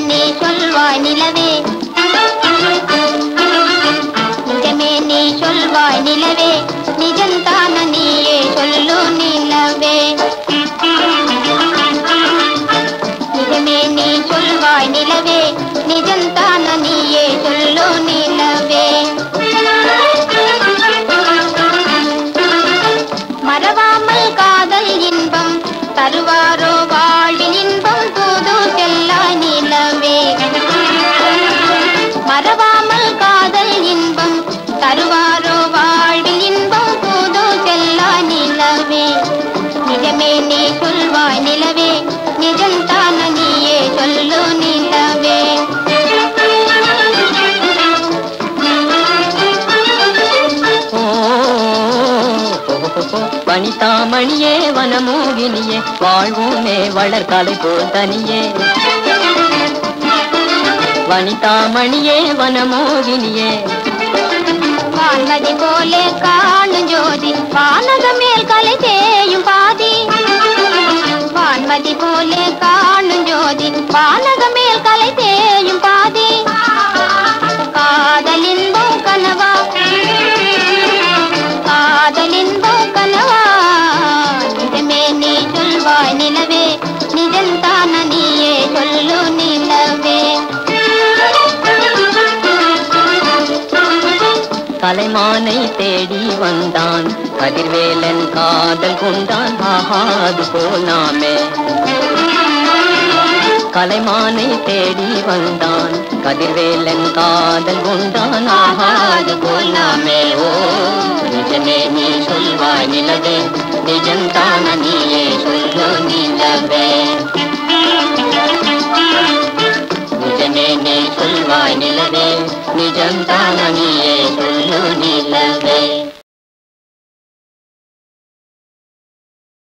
நீ சொல்வாய் நிலவே. நிஜமே நீ சொல்வாய் நிலவே. நிஜந்தான நீயே சொல்லு நிலவே. நிஜமே நீ சொல்வாய் நிலவே. நிஜந்தான நீயே சொல்லு நிலவே. மறவாமல் காதல் இன்பம் தருவாரோ நிஜமே நீ சொல்வாய் நிலவே. நிஜந்தான நீயே சொல்லு நிலவே வனிதாமணியே வனமோகினியே வாழ்வோமே வளர்கலை போல் தனியே. வனிதாமணியே வனமோகினியே. வான்மதி போலே காணும் வான்மதி போலே காணும் ஜோதி வானக மேல் கலை செய்யும் பாதி காதலின்பம் கனவா காதலின்பம் கனவா நிஜமே நீ சொல்வாய் நிலவே கலைமானை தேடி வந்தான். கதிர்வேலன் காதல் கொண்டான். ஆகாது போனாமே கலைமானை தேடி வந்தான். கதிர்வேலன் காதல் கொண்டான். ஆகாது போனாமே ஓ நிஜமே நீ சொல்வாய் நிலவே. நிஜந்தான நீயே சொல்லு நிலவே. நீ சொல்வாய் நிலவே நிஜந்தான நீயே சொல்லு நிலவே